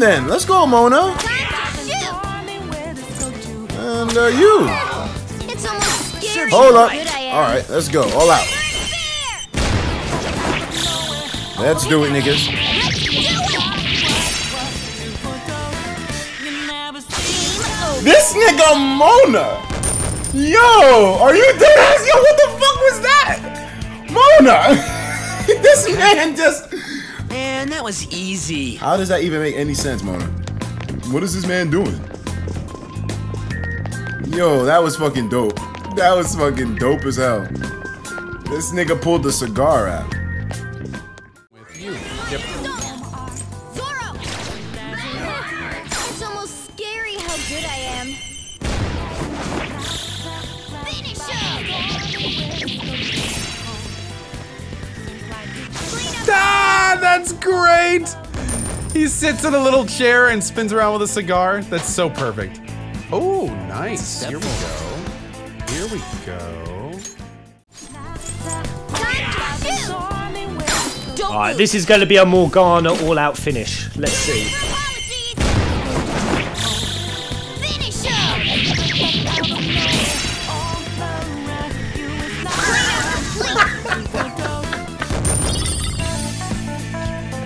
Then. Let's go, Mona. And uh, you. Hold up. All right, let's go. All out. Let's do it, niggas. This nigga Mona. Yo, are you dead? Yo, what the fuck was that? Mona. this man just. Man, that was easy. How does that even make any sense, Mona? What is this man doing? Yo, that was fucking dope. That was fucking dope as hell. This nigga pulled the cigar out. Zorro! It's almost scary how good I am. Finish Ah, that's great! He sits in a little chair and spins around with a cigar. That's so perfect. Oh, nice. Here we go. Here we go. Alright, this is going to be a Morgana all-out finish. Let's see.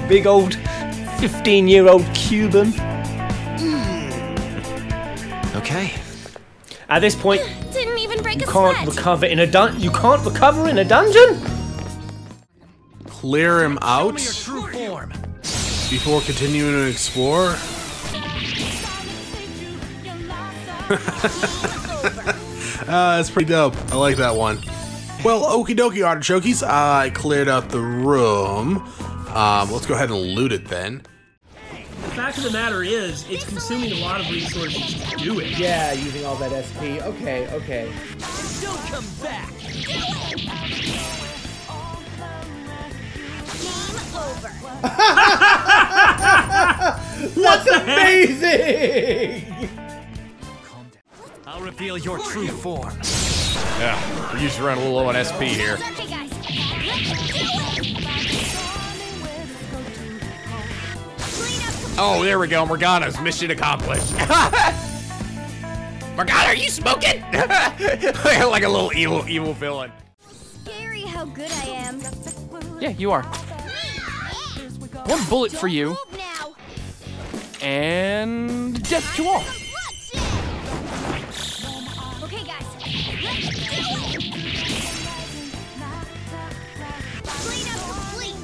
Big old 15-year-old Cuban. Okay. At this point, Didn't even break you a can't sweat. recover in a dun. You can't recover in a dungeon. Clear him out before continuing to explore. Uh, that's pretty dope. I like that one. Well, okie dokie, artichokes. I cleared out the room. Um, let's go ahead and loot it then. The fact of the matter is, it's consuming a lot of resources to do it. Yeah, using all that SP. Okay, okay. Don't come back. That's amazing! I'll reveal your true form. Yeah, we're usually running a little low on SP here. Oh, there we go. Morgana's mission accomplished. Morgana, are you smoking? like a little evil, evil villain. Scary how good I am. Yeah, you are. One bullet for you, and death to all. Okay, guys.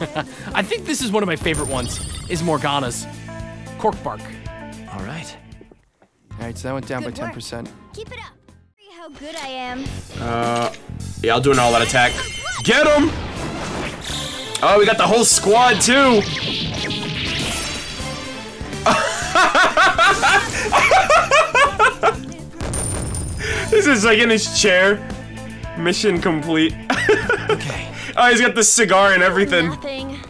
I think this is one of my favorite ones. Is Morgana's cork bark. All right. All right, so that went down Good by work. 10%. Keep it up. See how good I am. Uh, yeah, I'll do an all-out attack. Get him! Oh, we got the whole squad too. this is like in his chair. Mission complete. Okay. oh, he's got the cigar and everything. Nothing.